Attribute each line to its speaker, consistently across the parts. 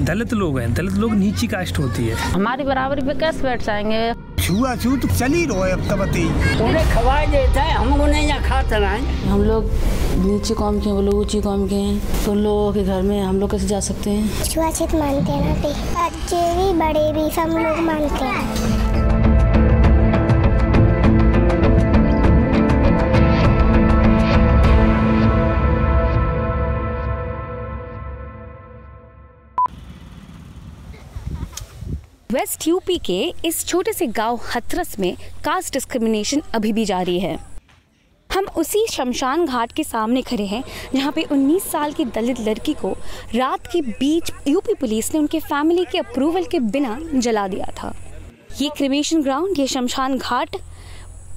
Speaker 1: दलित लोग हैं दलित लोग नीची कास्ट होती है।
Speaker 2: हमारी बराबरी पे कैसे बैठ जाएँगे?
Speaker 3: छुआ छूत चल ही रहो है अब ही
Speaker 4: उन्हें खवाए देता है हम उन्हें यहाँ खाते रहे
Speaker 5: हम लोग नीचे कौम के हैं वो लोग ऊँची कौम के हैं। तो उन लोगों के घर में हम लोग कैसे जा सकते हैं?
Speaker 6: छुआछूत मानते हैं ना बच्चे भी बड़े भी सब लोग मानते हैं।
Speaker 7: वेस्ट यूपी के इस छोटे से गाँव हथरस में कास्ट डिस्क्रिमिनेशन अभी भी जारी है। हम उसी शमशान घाट के सामने खड़े हैं, जहाँ पे 19 साल की दलित लड़की को रात के बीच यूपी पुलिस ने उनके फैमिली के अप्रूवल के बिना जला दिया था। ये क्रिमेशन ग्राउंड ये शमशान घाट,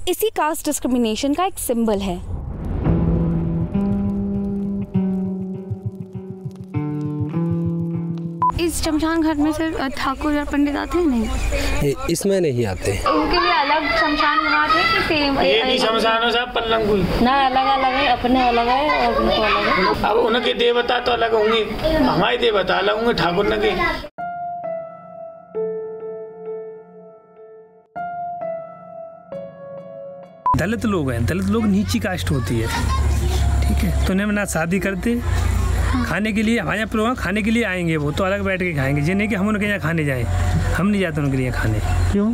Speaker 7: इसी कास्ट डिस्क्रिमिनेशन का एक सिंबल है। इस शमशान घाट में सिर्फ़ ठाकुर या पंडित आते हैं? नहीं।
Speaker 8: इसमें नहीं आते।
Speaker 7: उनके लिए अलग शमशान घाट है कि सेम
Speaker 9: ये भी शमशान हो साहब पल्लंग
Speaker 2: ना अलग अलग है अपने अलग है और उनको अलग है।
Speaker 9: अब उनके देवता तो अलग होंगे। हमारे देवता अलग होंगे ठाकुर न के
Speaker 1: दलित लोग हैं। दलित लोग नीची कास्ट होती है। ठीक है? तो उन्हें ना शादी करते खाने के लिए हमारे यहाँ प्रोग्राम खाने के लिए आएँगे वो तो अलग बैठ के खाएँगे। ये नहीं कि हम उनके यहाँ खाने जाएँ हम नहीं जाते उनके लिए खाने।
Speaker 3: क्यों?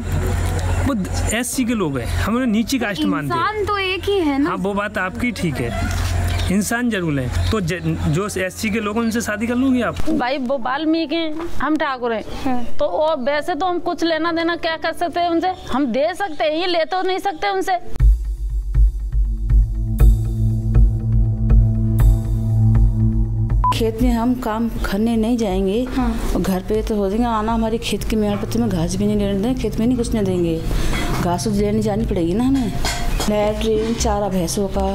Speaker 1: वो एससी के लोग हैं हम उन्हें नीची कास्ट मानते हैं।
Speaker 7: तो एक ही है ना।
Speaker 1: हाँ वो बात आपकी ठीक है। इंसान ज़रूर है। तो ज- जो एससी के लोग उनसे शादी कर लूँगी आप?
Speaker 2: भाई वो वाल्मीकि हैं हम ठाकुर हैं। तो वो वैसे तो हम कुछ लेना देना क्या कर सकते हैं उनसे? हम दे सकते हैं ये ले तो नहीं सकते उनसे।
Speaker 5: खेत में हम काम करने नहीं जाएँगे और घर पे तो हो जाएँगे आना हमारे खेत के मेड़ पत्ते में घास भी नहीं लेने देंगे खेत में नहीं कुछ नहीं देंगे। घास तो लेने जानी पड़ेगी ना हमें। लैट्रिन चारा भैंसों का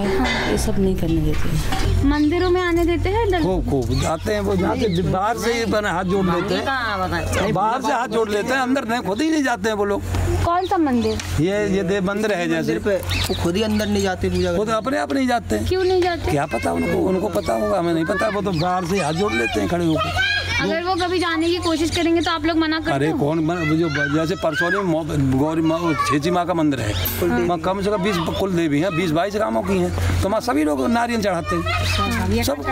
Speaker 5: ये सब नहीं करने देते।
Speaker 7: मंदिरों में आने देते हैं
Speaker 10: खूब खूब आते हैं वो जाते बाहर से ही बना हाथ जोड़ लेते हैं। बाहर से हाथ जोड़ लेते हैं अंदर नहीं खुद ही नहीं जाते हैं वो लोग।
Speaker 7: कौन सा मंदिर?
Speaker 10: ये ये देव मंदिर है जैसे।
Speaker 8: वो खुद ही अंदर नहीं जाते पूजा
Speaker 10: खुद अपने आप नहीं जाते। हैं
Speaker 7: क्यों नहीं जाते?
Speaker 10: क्या पता उनको उनको पता होगा हमें नहीं पता। वो तो बाहर से हाथ जोड़ लेते हैं खड़े होकर।
Speaker 7: अगर वो कभी जाने की कोशिश करेंगे तो आप लोग मना करते
Speaker 10: अरे कौन जो जैसे परसोनी गौरी माँ वो छेची माँ का मंदिर है। वहाँ कम से कम बीस कुल देवी हैं बीस बाईस गाँवों की हैं। तो वहाँ सभी लोग नारियल चढ़ाते हैं। सब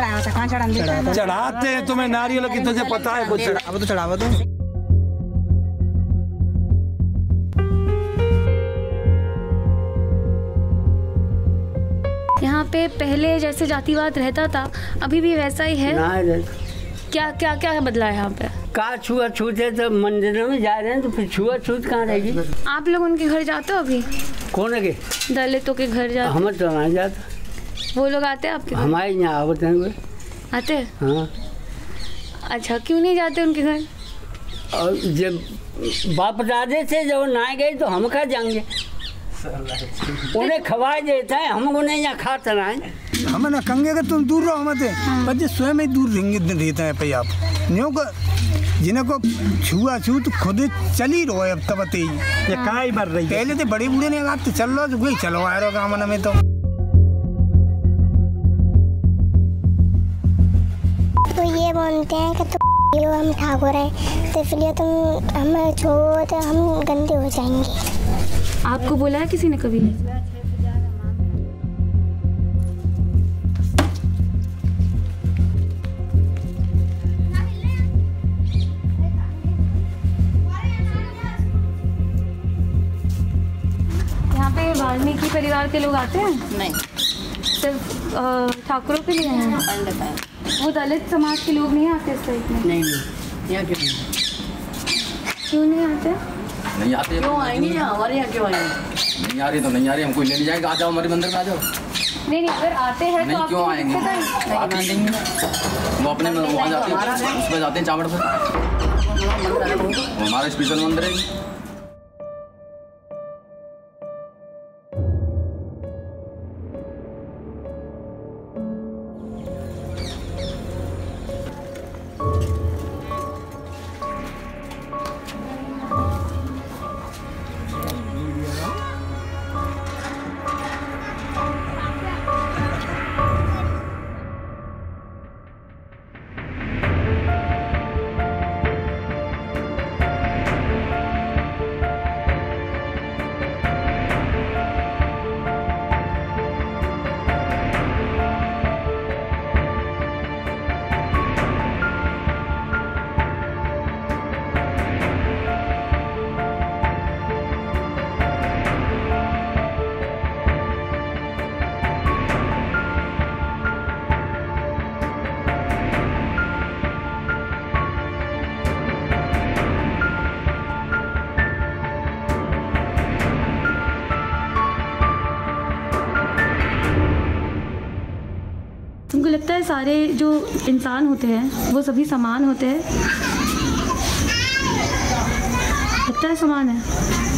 Speaker 10: चढ़ाते हैं तुम्हें नारियल की तुझे पता है कुछ।
Speaker 8: अब तो चढ़ावा दो
Speaker 7: यहाँ पे पहले जैसे जातिवाद रहता था अभी भी वैसा ही है?
Speaker 4: ना
Speaker 7: क्या क्या क्या बदला है यहाँ पे?
Speaker 4: का छुआ छूत है तो मंदिरों में जा रहे हैं तो फिर छुआ छूत कहाँ रहेगी?
Speaker 7: आप लोग उनके घर जाते हो अभी?
Speaker 4: कौन है के?
Speaker 7: दलितों के घर जाते
Speaker 4: हम तो नहीं जाते
Speaker 7: वो लोग आते हैं आपके
Speaker 4: हमारे यहाँ आवत हैं
Speaker 7: आते हैं?
Speaker 4: हाँ।
Speaker 7: अच्छा क्यों नहीं जाते उनके घर?
Speaker 4: और जब बाप दादे से जब ना गए तो हम खा जाएँगे? उन्हें खवाए देता है हम उन्हें यहाँ खाते रहे।
Speaker 3: हमें ना कंगे का तुम दूर रहो मत। पर जे स्वयं ही दूर रहेंगे रहता है पै आप। न्यो को जिन्हें को छुआ छूत खुद चल ही रहो अब तब ही।
Speaker 8: ये कहाँ ही मर रही
Speaker 3: पहले तो बड़े बूढ़े ने कहा तो चल लो तो वही चलो आ रहे हो गाँव में तो।
Speaker 6: तो ये बोलते हैं कि तुम ये हम ठाकुर हैं। तो इसलिए तुम हमें छोड़ो तो हम गंदे हो जाएँगे।
Speaker 7: आपको बोला है किसी ने कभी? यहाँ पे वाल्मीकि परिवार के लोग आते हैं?
Speaker 2: नहीं।
Speaker 7: सिर्फ़ ठाकुरों के लिए हैं? वो दलित समाज के लोग नहीं आते इस टाइप में?
Speaker 4: नहीं नहीं। यहाँ क्यों नहीं?
Speaker 7: क्यों नहीं आते?
Speaker 8: नहीं आते
Speaker 4: क्यों आएँगे यहाँ? हमारे यहाँ क्यों आएँगे?
Speaker 8: नहीं आ रही तो नहीं आ रही हम कोई लेने जाएँगे? आ जाओ हमारे मंदिर में आ जाओ।
Speaker 7: नहीं नहीं अगर आते हैं तो
Speaker 8: नहीं,
Speaker 7: तो
Speaker 8: क्यों आएँगे? वो अपने में वहाँ जाते हैं उसमें जाते हैं चावड़ पर वो हमारा स्पेशल मंदिर है।
Speaker 7: सारे जो इंसान होते हैं वो सभी समान होते हैं। लगता है समान है।